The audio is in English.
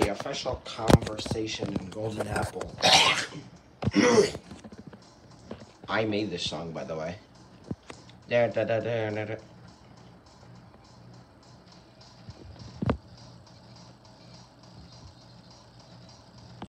the official conversation in Golden Apple. I made this song, by the way.